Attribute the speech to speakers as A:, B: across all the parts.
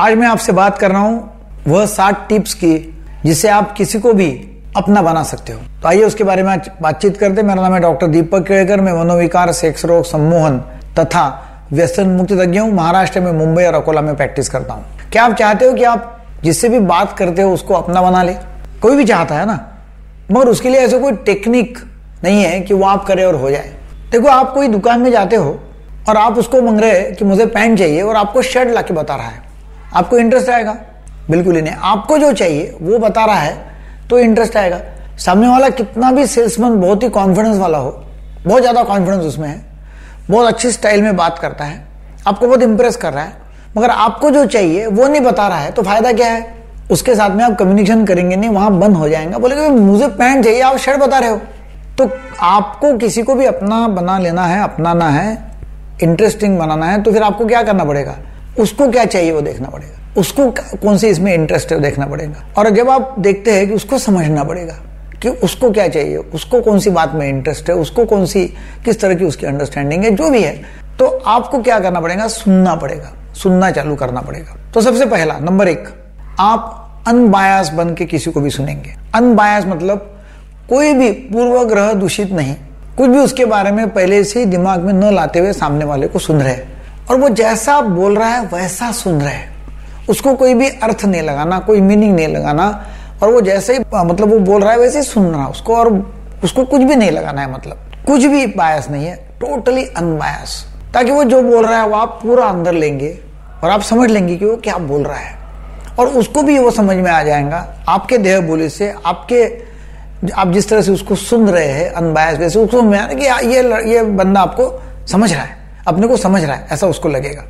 A: आज मैं आपसे बात कर रहा हूँ वह सात टिप्स की जिससे आप किसी को भी अपना बना सकते हो। तो आइए उसके बारे में बातचीत करते मेरा नाम है डॉक्टर दीपक केड़कर मैं मनोविकार, सेक्स रोग, सम्मोहन तथा व्यसन मुक्ति तज्ञ हूँ। महाराष्ट्र में मुंबई और अकोला में प्रैक्टिस करता हूँ। क्या आप चाहते हो कि आप जिससे भी बात करते हो उसको अपना बना ले? कोई भी चाहता है ना? मगर उसके लिए ऐसा कोई टेक्निक नहीं है कि वो आप करे और हो जाए। देखो, आप कोई दुकान में जाते हो और आप उसको मंग रहे कि मुझे पैंट चाहिए और आपको शर्ट ला बता रहा है। आपको इंटरेस्ट आएगा। बिल्कुल ही नहीं। आपको जो चाहिए, वो बता रहा है तो इंटरेस्ट आएगा। सामने वाला कितना भी सेल्समैन बहुत ही कॉन्फिडेंस वाला हो, बहुत ज़्यादा कॉन्फिडेंस उसमें है, बहुत अच्छी स्टाइल में बात करता है, आपको बहुत इंप्रेस कर रहा है, मगर आपको जो चाहिए, वो नहीं बता रहा है तो फ़ायदा क्या है? उसके साथ में आप कम्युनिकेशन करेंगे नहीं, वहाँ बंद हो जाएगा। बोले मुझे पैंट चाहिए, आप शर्ट बता रहे हो। तो आपको किसी को भी अपना बना लेना है, अपनाना है इंटरेस्टिंग बनाना है तो फिर आपको क्या करना पड़ेगा? उसको क्या चाहिए वो देखना पड़ेगा। उसको कौन सी इसमें इंटरेस्ट है देखना पड़ेगा। और जब आप देखते हैं कि उसको समझना पड़ेगा कि उसको क्या चाहिए, उसको कौन सी बात में इंटरेस्ट है, उसको कौन सी, किस तरह की उसकी अंडरस्टैंडिंग है, जो भी है तो आपको क्या करना पड़ेगा? सुनना पड़ेगा। सुनना चालू करना पड़ेगा। तो सबसे पहला, नंबर एक, आप अनबायास बन के किसी को भी सुनेंगे। अनबायास मतलब कोई भी पूर्वग्रह दूषित नहीं। कुछ भी उसके बारे में पहले से ही दिमाग में न लाते हुए सामने वाले को सुन रहे और वो जैसा बोल रहा है, वैसा सुन रहे उसको कोई भी अर्थ नहीं लगाना, कोई मीनिंग नहीं लगाना। और वो जैसे ही मतलब वो बोल रहा है, वैसे ही सुन रहा है उसको। और उसको कुछ भी नहीं लगाना है मतलब। कुछ भी बायस नहीं है टोटली अनबायस ताकि वो जो बोल रहा है, वो आप पूरा अंदर लेंगे और आप समझ लेंगे कि वो क्या बोल रहा है। और उसको भी वो समझ में आ जाएगा। आपके देह बोली से, आपके, आप जिस तरह से उसको सुन रहे हैं अनबायस वैसे उसको में कि ये ये बंदा आपको समझ रहा है। अपने को समझ रहा है, ऐसा उसको लगेगा।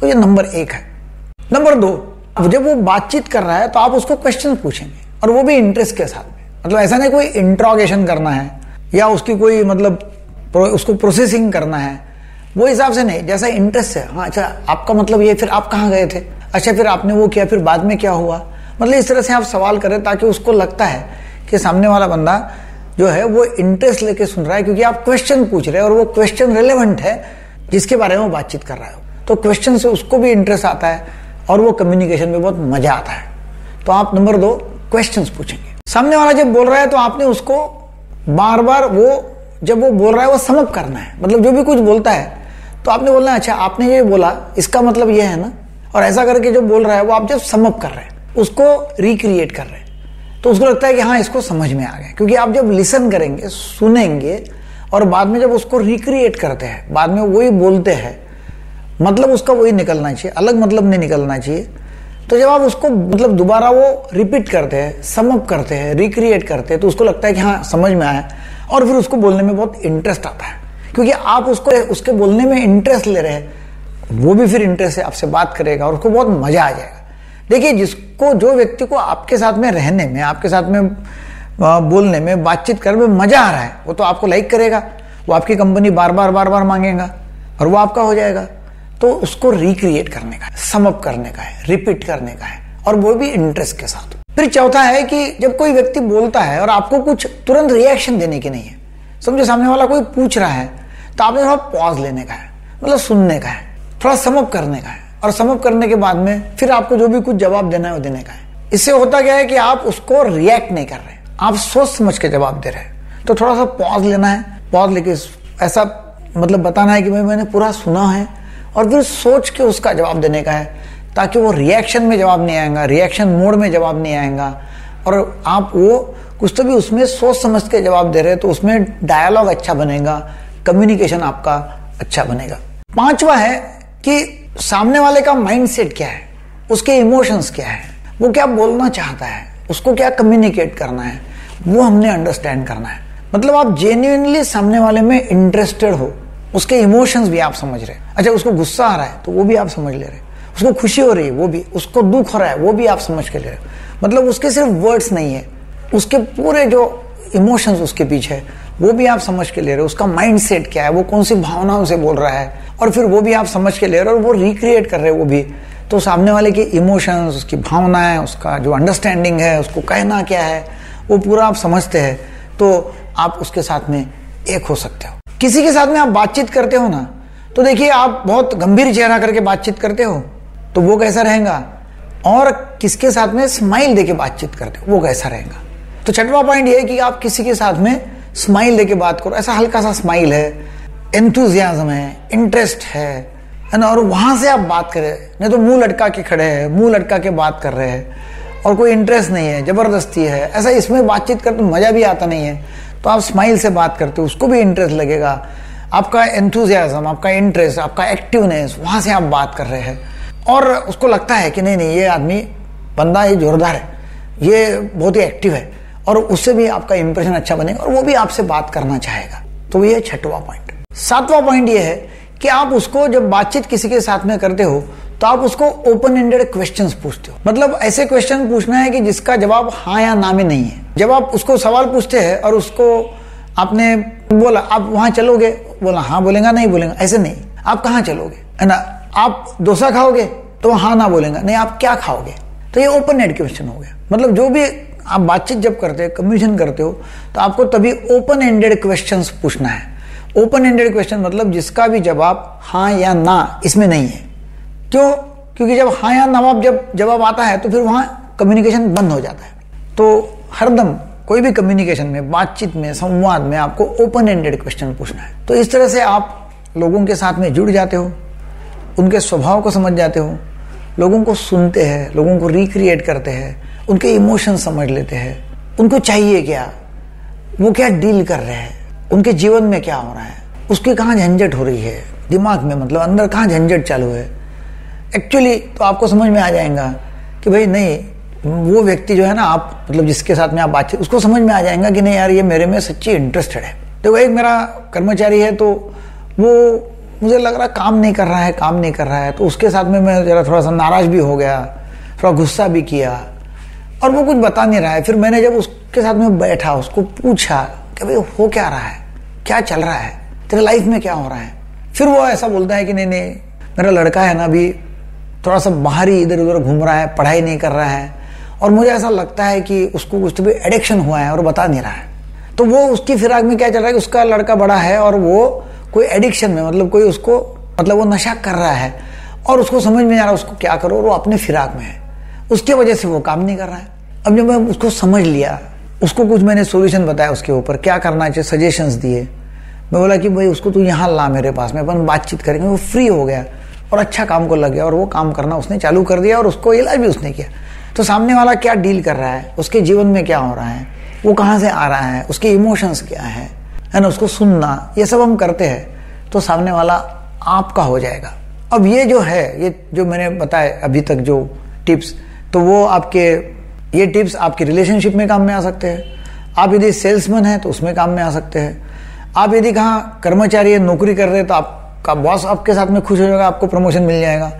A: तो ये नंबर एक है। नंबर दो जब वो बातचीत कर रहा है तो आप उसको क्वेश्चन पूछेंगे, और वो भी इंटरेस्ट के साथ में। मतलब ऐसा नहीं कोई इंट्रोगेशन करना है, या उसकी कोई मतलब उसको प्रोसेसिंग करना है। वो हिसाब से नहीं, जैसा इंटरेस्ट है। हाँ अच्छा आपका मतलब ये, फिर आप कहाँ गए थे? अच्छा फिर आपने वो किया, फिर बाद में क्या हुआ? मतलब इस तरह से आप सवाल करें, ताकि उसको लगता है कि सामने वाला बंदा जो है, वो इंटरेस्ट लेके सुन रहा है, क्योंकि आप क्वेश्चन पूछ रहे हैं, और वो क्वेश्चन रिलेवेंट है जिसके बारे में वो बातचीत कर रहा है। तो क्वेश्चन से उसको भी इंटरेस्ट आता है और वो कम्युनिकेशन में बहुत मज़ा आता है। तो आप नंबर दो क्वेश्चन पूछेंगे। सामने वाला जब बोल रहा है तो आपने उसको बार बार वो, जब वो बोल रहा है वो समप करना है। मतलब जो भी कुछ बोलता है तो आपने बोलना अच्छा आपने ये बोला, इसका मतलब ये है ना? और ऐसा करके जो बोल रहा है वो आप जब समअप कर रहे हैं, उसको रिक्रिएट कर रहे हैं तो उसको लगता है कि हाँ इसको समझ में आ गया क्योंकि आप जब लिसन करेंगे, सुनेंगे और बाद में जब उसको रिक्रिएट करते हैं, बाद में वही बोलते हैं मतलब उसका वही निकलना चाहिए, अलग मतलब नहीं निकलना चाहिए। तो जब आप उसको मतलब दोबारा वो रिपीट करते हैं समअप करते हैं रिक्रिएट करते हैं तो उसको लगता है कि हाँ समझ में आया। और फिर उसको बोलने में बहुत इंटरेस्ट आता है। क्योंकि आप उसको, उसके बोलने में इंटरेस्ट ले रहे हैं, वो भी फिर इंटरेस्ट से आपसे बात करेगा और उसको बहुत मज़ा आ जाएगा। देखिए, जिसको, जो व्यक्ति को आपके साथ में रहने में, आपके साथ में बोलने में, बातचीत करने में मज़ा आ रहा है। वो तो आपको लाइक करेगा, वो आपकी कंपनी बार बार बार बार मांगेगा, और वो आपका हो जाएगा। तो उसको रिक्रिएट करने का समअप करने का है रिपीट करने का है, और वो भी इंटरेस्ट के साथ। फिर चौथा है कि जब कोई व्यक्ति बोलता है और आपको कुछ तुरंत रिएक्शन देने की नहीं है, समझो सामने वाला कोई पूछ रहा है तो आपने थोड़ा पॉज लेने का है मतलब सुनने का है, थोड़ा समअप करने का है, और समअप करने के बाद में फिर आपको जो भी कुछ जवाब देना है, वो देने का है। इससे होता क्या है कि आप उसको रिएक्ट नहीं कर रहे आप सोच समझ के जवाब दे रहे हैं तो थोड़ा सा पॉज लेना है। पॉज लेके ऐसा मतलब बताना है कि भाई मैंने पूरा सुना है और फिर सोच के उसका जवाब देने का है, ताकि वो रिएक्शन में जवाब नहीं आएगा रिएक्शन मोड में जवाब नहीं आएगा। और आप वो कुछ तो भी उसमें सोच समझ के जवाब दे रहे हैं तो उसमें डायलॉग अच्छा बनेगा कम्युनिकेशन आपका अच्छा बनेगा। पांचवा है कि सामने वाले का माइंडसेट क्या है, उसके इमोशंस क्या है, वो क्या बोलना चाहता है। उसको क्या कम्युनिकेट करना है? वो हमने अंडरस्टैंड करना है। मतलब आप जेन्यूनली सामने वाले में इंटरेस्टेड हो, उसके इमोशंस भी आप समझ रहे हैं। अच्छा उसको गुस्सा आ रहा है तो वो भी आप समझ ले रहे हैं। उसको खुशी हो रही है, वो भी। उसको दुख हो रहा है, वो भी आप समझ के ले रहे मतलब उसके सिर्फ़ वर्ड्स नहीं है, उसके पूरे जो इमोशंस उसके पीछे है वो भी आप समझ के ले रहे हो। उसका माइंड सेट क्या है? वो कौन सी भावनाओं से बोल रहा है? और फिर वो भी आप समझ के ले रहे हो और वो रिक्रिएट कर रहे हो, वो भी। तो सामने वाले के इमोशंस उसकी भावनाएँ, उसका जो अंडरस्टैंडिंग है, उसको कहना क्या है, वो पूरा आप समझते हैं। तो आप उसके साथ में एक हो सकते हो। किसी के साथ में आप बातचीत करते हो ना तो देखिए आप बहुत गंभीर चेहरा करके बातचीत करते हो तो वो कैसा रहेगा? और किसके साथ में स्माइल देके बातचीत करते हो, वो कैसा रहेगा? तो छठवा पॉइंट ये है कि आप किसी के साथ में स्माइल देके बात करो। ऐसा हल्का सा स्माइल है एंथुजियाज्म है इंटरेस्ट है है ना? और वहाँ से आप बात करें। नहीं तो मुँह लटका के खड़े हैं, मुँह लटका के बात कर रहे हैं और कोई इंटरेस्ट नहीं है, ज़बरदस्ती है। ऐसा इसमें बातचीत करते मज़ा भी आता नहीं है। तो आप स्माइल से बात करते हो, उसको भी इंटरेस्ट लगेगा। आपका एंथुजियाज्म आपका इंटरेस्ट आपका एक्टिवनेस वहाँ से आप बात कर रहे हैं। और उसको लगता है कि नहीं नहीं, ये आदमी बंदा ये जोरदार है। ये बहुत ही एक्टिव है। और उससे भी आपका इंप्रेशन अच्छा बनेगा और वो भी आपसे बात करना चाहेगा। तो ये छठवा पॉइंट सातवां पॉइंट ये है कि आप उसको जब बातचीत किसी के साथ में करते हो तो आप उसको ओपन एंडेड क्वेश्चंस पूछते हो। मतलब ऐसे क्वेश्चन पूछना है कि जिसका जवाब हाँ या ना में नहीं है। जब आप उसको सवाल पूछते हैं और उसको आपने बोला, आप वहाँ चलोगे? बोला हाँ बोलेगा, नहीं बोलेगा। ऐसे नहीं। आप कहाँ चलोगे? है ना? आप डोसा खाओगे तो हाँ ना बोलेगा। नहीं, आप क्या खाओगे? तो ये ओपन एंड क्वेश्चन हो गया। मतलब जो भी आप बातचीत जब करते हो कम्युनिकेशन करते हो तो आपको तभी ओपन एंडेड क्वेश्चन पूछना है। ओपन एंडेड क्वेश्चन मतलब जिसका भी जवाब हाँ या ना, इसमें नहीं है। क्यों? क्योंकि जब हाँ या ना जब जवाब आता है तो फिर वहाँ कम्युनिकेशन बंद हो जाता है। तो हरदम कोई भी कम्युनिकेशन में, बातचीत में, संवाद में आपको ओपन एंडेड क्वेश्चन पूछना है। तो इस तरह से आप लोगों के साथ में जुड़ जाते हो, उनके स्वभाव को समझ जाते हो, लोगों को सुनते हैं, लोगों को रिक्रिएट करते हैं, उनके इमोशन समझ लेते हैं। उनको चाहिए क्या? वो क्या डील कर रहे हैं? उनके जीवन में क्या हो रहा है? उसकी कहाँ झंझट हो रही है? दिमाग में मतलब अंदर कहाँ झंझट चालू है? एक्चुअली तो आपको समझ में आ जाएगा कि भाई नहीं, वो व्यक्ति जो है ना, आप मतलब जिसके साथ में आप बातचीत, उसको समझ में आ जाएगा कि नहीं यार, ये मेरे में सच्ची इंटरेस्टेड है। तो एक मेरा कर्मचारी है तो वो मुझे लग रहा काम नहीं कर रहा है, काम नहीं कर रहा है तो उसके साथ में मैं जरा थोड़ा सा नाराज़ भी हो गया, थोड़ा गुस्सा भी किया, और वो कुछ बता नहीं रहा है। फिर मैंने जब उसके साथ में बैठा, उसको पूछा कि भाई हो क्या रहा है? क्या चल रहा है? तेरे लाइफ में क्या हो रहा है? फिर वो ऐसा बोलता है कि नहीं नहीं, मेरा लड़का है ना अभी, थोड़ा सा बाहर ही इधर उधर घूम रहा है, पढ़ाई नहीं कर रहा है और मुझे ऐसा लगता है कि उसको कुछ तो भी एडिक्शन हुआ है और बता नहीं रहा है। तो वो उसकी फिराक में क्या चल रहा है कि उसका लड़का बड़ा है और वो कोई एडिक्शन में मतलब कोई उसको मतलब वो नशा कर रहा है और उसको समझ में आ रहा है उसको क्या करो और वो अपने फिराक में है। उसकी वजह से वो काम नहीं कर रहा है। अब जब मैं उसको समझ लिया उसको कुछ मैंने सोल्यूशन बताया उसके ऊपर, क्या करना चाहिए सजेशंस दिए। मैं बोला कि भाई उसको तू यहाँ ला मेरे पास, में अपन बातचीत करेंगे, वो फ्री हो गया और अच्छा काम को लग गया और वो काम करना उसने चालू कर दिया और उसको इलाज भी उसने किया। तो सामने वाला क्या डील कर रहा है? उसके जीवन में क्या हो रहा है? वो कहाँ से आ रहा है? उसके इमोशंस क्या है? है ना, उसको सुनना, ये सब हम करते हैं तो सामने वाला आपका हो जाएगा। अब ये जो है, ये जो मैंने बताया अभी तक जो टिप्स तो वो आपके ये टिप्स आपके रिलेशनशिप में काम में आ सकते हैं। आप यदि सेल्समैन हैं तो उसमें काम में आ सकते हैं। आप यदि कहाँ कर्मचारी है नौकरी कर रहे हैं तो आपका बॉस आपके साथ में खुश हो जाएगा, आपको प्रमोशन मिल जाएगा।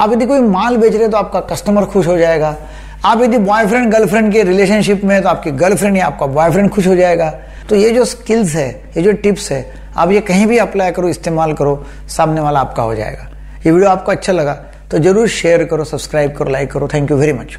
A: आप यदि कोई माल बेच रहे हैं तो आपका कस्टमर खुश हो जाएगा। आप यदि बॉयफ्रेंड गर्लफ्रेंड के रिलेशनशिप में तो आपकी गर्लफ्रेंड या आपका बॉयफ्रेंड खुश हो जाएगा। तो ये जो स्किल्स है, ये जो टिप्स है, आप ये कहीं भी अप्लाई करो, इस्तेमाल करो, सामने वाला आपका हो जाएगा। ये वीडियो आपको अच्छा लगा तो ज़रूर शेयर करो सब्सक्राइब करो लाइक करो। Thank you very much